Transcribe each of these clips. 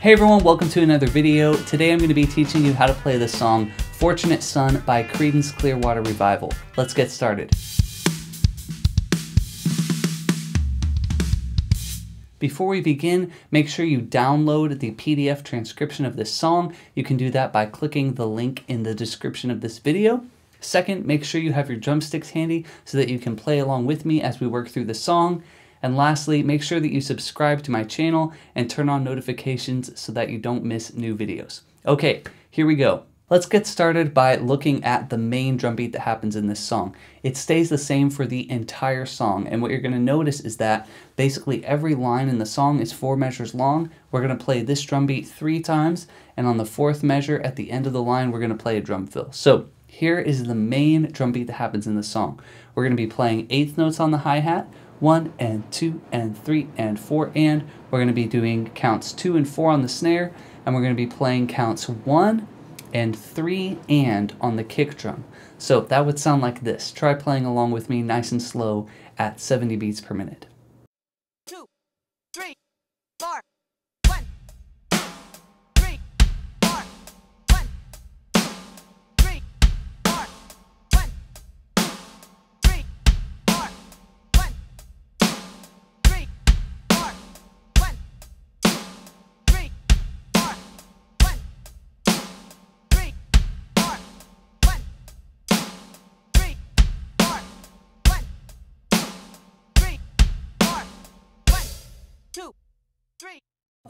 Hey everyone, welcome to another video. Today I'm going to be teaching you how to play the song Fortunate Son by Creedence Clearwater Revival. Let's get started. Before we begin, make sure you download the PDF transcription of this song. You can do that by clicking the link in the description of this video. Second, make sure you have your drumsticks handy so that you can play along with me as we work through the song. And lastly, make sure that you subscribe to my channel and turn on notifications so that you don't miss new videos. Okay, here we go. Let's get started by looking at the main drum beat that happens in this song. It stays the same for the entire song, and what you're going to notice is that basically every line in the song is four measures long. We're going to play this drum beat three times, and on the fourth measure at the end of the line, we're going to play a drum fill. So here is the main drum beat that happens in the song. We're going to be playing eighth notes on the hi-hat, one and two and three and four, and we're going to be doing counts two and four on the snare, and we're going to be playing counts one and three and on the kick drum. So that would sound like this. Try playing along with me nice and slow at 70 beats per minute.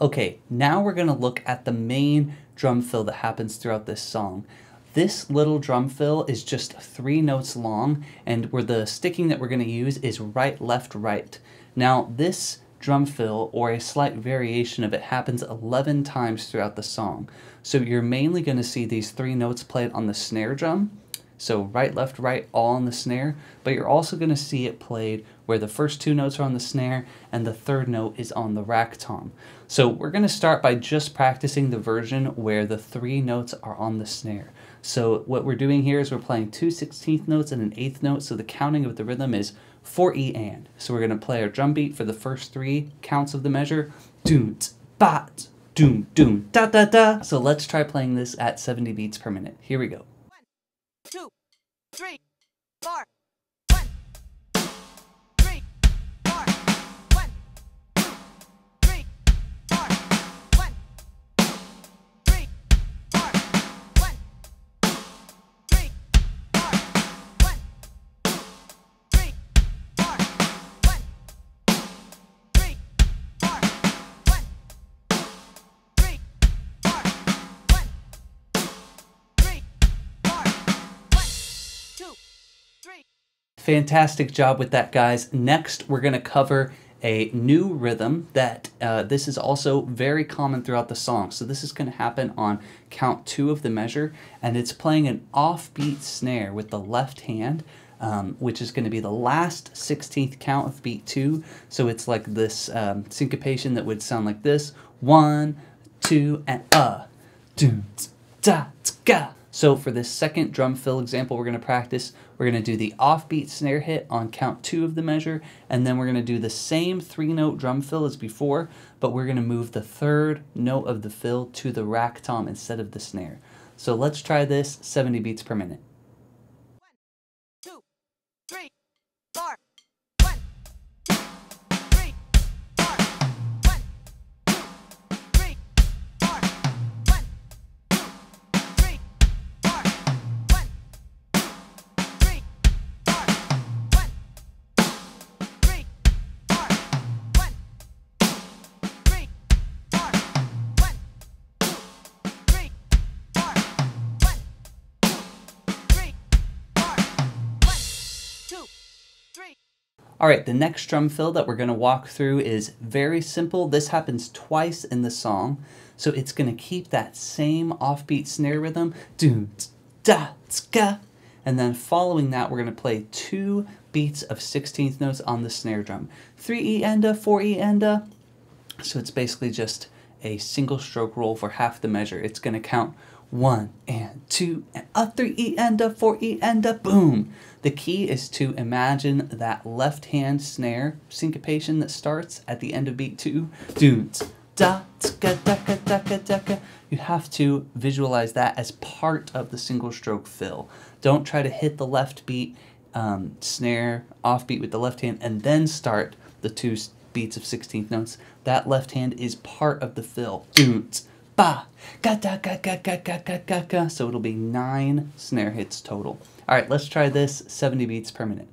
Okay, now we're to look at the main drum fill that happens throughout this song. This little drum fill is just three notes long, and where the sticking that we're to use is right, left, right. Now, this drum fill, or a slight variation of it, happens 11 times throughout the song. So you're mainly going to see these three notes played on the snare drum, so right, left, right, all on the snare, but you're also going to see it played where the first two notes are on the snare and the third note is on the rack tom. So we're going to start by just practicing the version where the three notes are on the snare. So what we're doing here is we're playing two 16th notes and an eighth note, so the counting of the rhythm is 4 E and. So we're going to play our drum beat for the first three counts of the measure. Doom, bat, doom, doom, da da da. So let's try playing this at 70 beats per minute. Here we go two, three, four. Fantastic job with that, guys. Next, we're going to cover a new rhythm that uh, this is also very common throughout the song. So this is going to happen on count two of the measure, and it's playing an offbeat snare with the left hand, um, which is going to be the last 16th count of beat two. So it's like this um, syncopation that would sound like this. One, two, and uh. Doom, da, ga. So for this second drum fill example we're going to practice, we're going to do the offbeat snare hit on count two of the measure, and then we're going to do the same three note drum fill as before, but we're going to move the third note of the fill to the rack tom instead of the snare. So let's try this 70 beats per minute. All right, the next drum fill that we're gonna walk through is very simple. This happens twice in the song. So it's gonna keep that same offbeat snare rhythm, da ska, and then following that, we're gonna play two beats of 16th notes on the snare drum. Three E enda, four E enda. So it's basically just a single stroke roll for half the measure. It's gonna count one and two and a three E and a four E and a boom. The key is to imagine that left hand snare syncopation that starts at the end of beat two. Doons, da, tska, daka, daka, daka. You have to visualize that as part of the single stroke fill. Don't try to hit the left beat, um, snare, offbeat with the left hand, and then start the two beats of 16th notes. That left hand is part of the fill. Doots, ba, da. So it'll be nine snare hits total. All right, let's try this 70 beats per minute.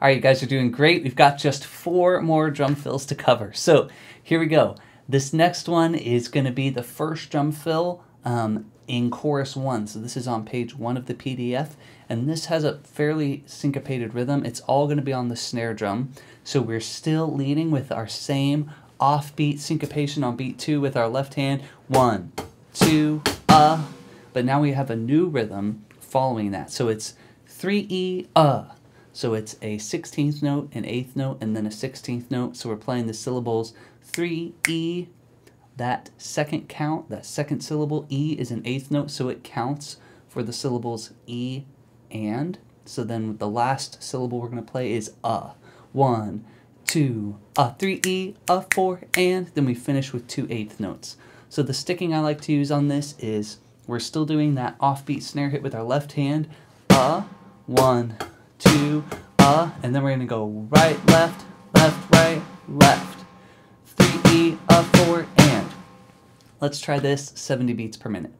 All right, you guys are doing great. We've got just four more drum fills to cover. So here we go. This next one is going to be the first drum fill um, in chorus one. So this is on page one of the PDF, and this has a fairly syncopated rhythm. It's all going to be on the snare drum. So we're still leading with our same offbeat syncopation on beat two with our left hand. One, two, uh. But now we have a new rhythm following that. So it's 3E, uh. So it's a 16th note, an 8th note, and then a 16th note. So we're playing the syllables 3E. That second count, that second syllable, E, is an 8th note, so it counts for the syllables E and. So then the last syllable we're going to play is uh. One, two, uh, three E, a four, and. Then we finish with two eighth notes. So the sticking I like to use on this is we're still doing that offbeat snare hit with our left hand. Uh, one, two, uh, and then we're gonna go right, left, left, right, left. Three E, uh, four, and. Let's try this 70 beats per minute.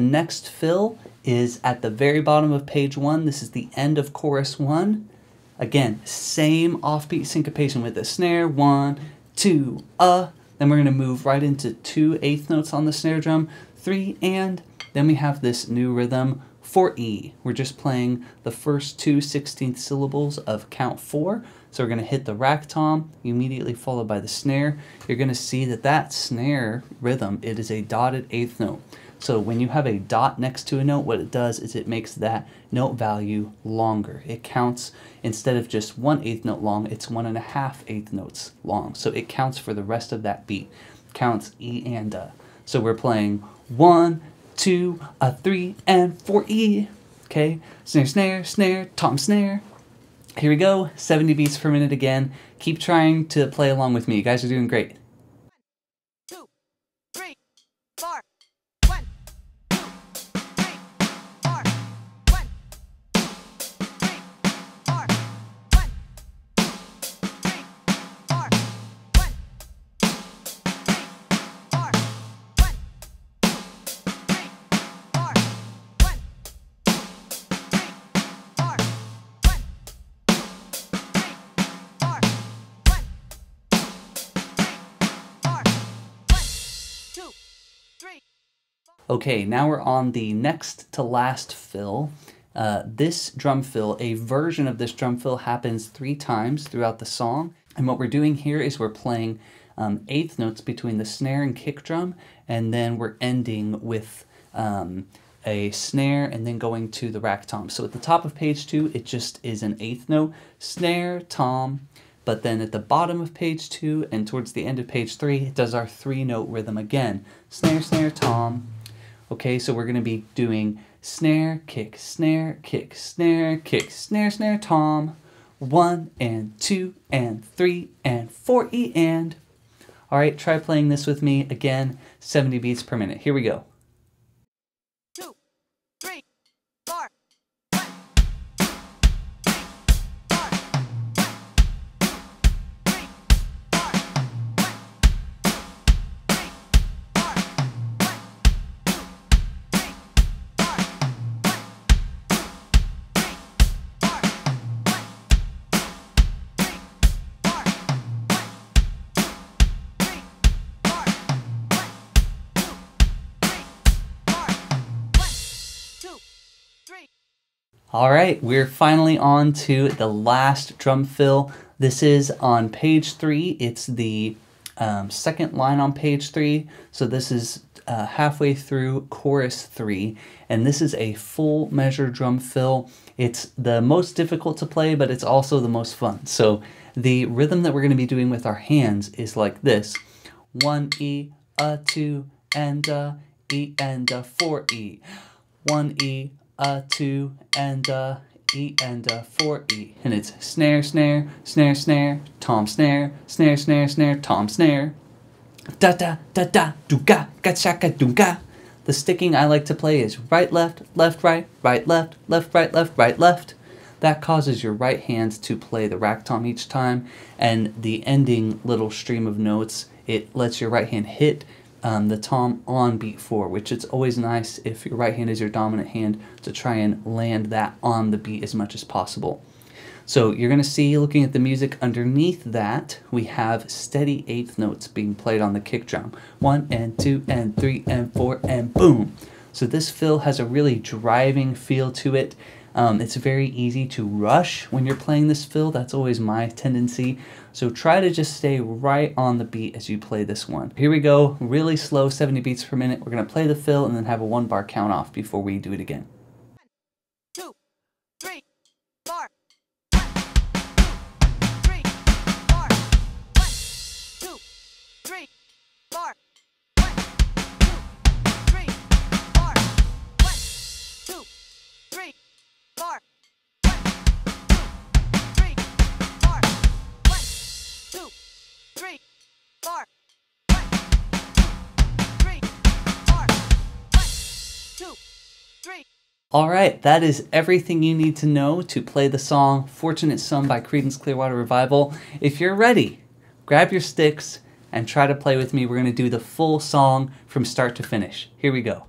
The next fill is at the very bottom of page one. This is the end of chorus one. Again, same offbeat syncopation with the snare. One, two, uh. Then we're going to move right into two eighth notes on the snare drum. Three, and. Then we have this new rhythm, for E. We're just playing the first two 16th syllables of count four. So we're going to hit the rack tom, immediately followed by the snare. You're going to see that that snare rhythm, it is a dotted eighth note. So when you have a dot next to a note, what it does is it makes that note value longer. It counts, instead of just one eighth note long, it's one and a half eighth notes long. So it counts for the rest of that beat. Counts E and A. So we're playing one, two, a three, and four E. Okay, snare, snare, snare, tom, snare. Here we go, 70 beats per minute again. Keep trying to play along with me. You guys are doing great. Okay, now we're on the next to last fill. Uh, this drum fill, a version of this drum fill happens three times throughout the song. And what we're doing here is we're playing um, eighth notes between the snare and kick drum, and then we're ending with um, a snare and then going to the rack tom. So at the top of page two, it just is an eighth note, snare, tom, but then at the bottom of page two and towards the end of page three, it does our three note rhythm again. Snare, snare, tom. Okay, so we're gonna be doing snare, kick, snare, kick, snare, kick, snare, snare, tom. One and two and three and four E and. All right, try playing this with me again, 70 beats per minute. Here we go. All right, we're finally on to the last drum fill. This is on page three. It's the um, second line on page three. So this is uh, halfway through chorus three, and this is a full measure drum fill. It's the most difficult to play, but it's also the most fun. So the rhythm that we're going to be doing with our hands is like this: one E, a two, and a E, and a four E. One E, a two, and a E, and a four E. And it's snare, snare, snare, snare, tom snare, snare, snare, snare, tom snare. Da da da da do ga ga shaka do ga. The sticking I like to play is right left, left right, right left, left right, left right left. That causes your right hand to play the rack tom each time, and the ending little stream of notes it lets your right hand hit um, the tom on beat four, which it's always nice if your right hand is your dominant hand to try and land that on the beat as much as possible. So you're going to see, looking at the music underneath that, we have steady eighth notes being played on the kick drum. One and two and three and four and boom. So this fill has a really driving feel to it. Um, it's very easy to rush when you're playing this fill. That's always my tendency. So try to just stay right on the beat as you play this one. Here we go, really slow, 70 beats per minute. We're going to play the fill and then have a one bar count off before we do it again. All right, that is everything you need to know to play the song Fortunate Son by Creedence Clearwater Revival. If you're ready, grab your sticks and try to play with me. We're going to do the full song from start to finish. Here we go.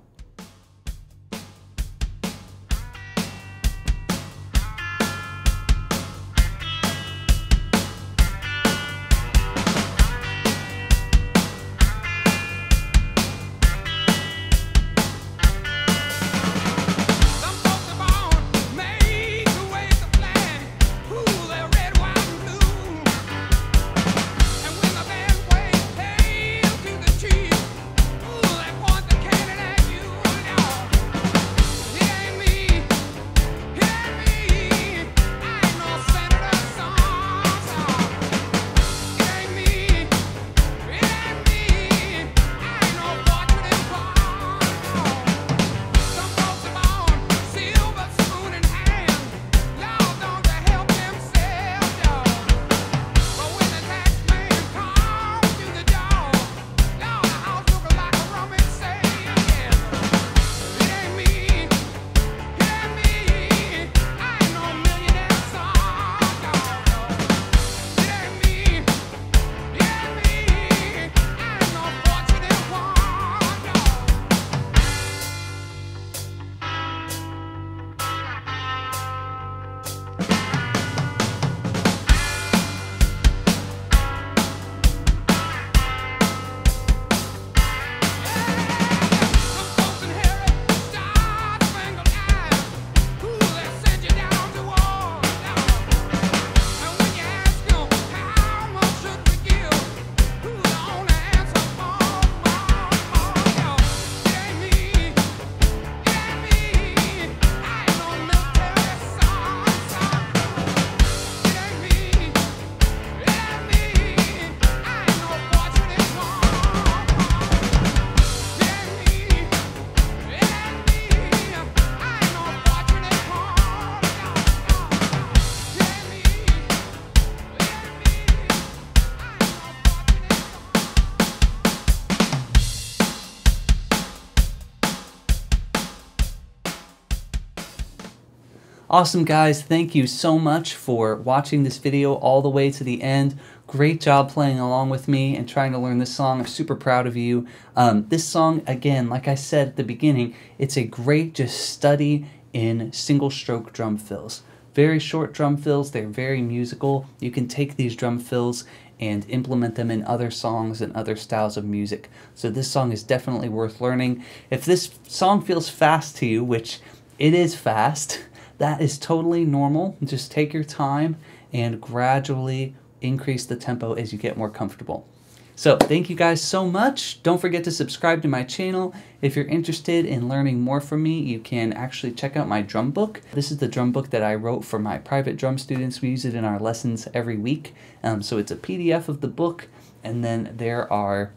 Awesome, guys. Thank you so much for watching this video all the way to the end. Great job playing along with me and trying to learn this song. I'm super proud of you. Um, this song, again, like I said at the beginning, it's a great just study in single stroke drum fills. Very short drum fills, they're very musical. You can take these drum fills and implement them in other songs and other styles of music. So this song is definitely worth learning. If this song feels fast to you, which it is fast. That is totally normal. Just take your time and gradually increase the tempo as you get more comfortable. So, thank you guys so much. Don't forget to subscribe to my channel. If you're interested in learning more from me, you can actually check out my drum book. This is the drum book that I wrote for my private drum students. We use it in our lessons every week. Um, so, it's a PDF of the book, and then there are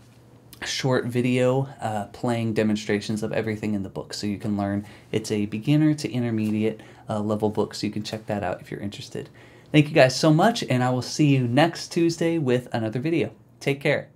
short video uh, playing demonstrations of everything in the book so you can learn. It's a beginner to intermediate uh, level book, so you can check that out if you're interested. Thank you guys so much, and I will see you next Tuesday with another video. Take care.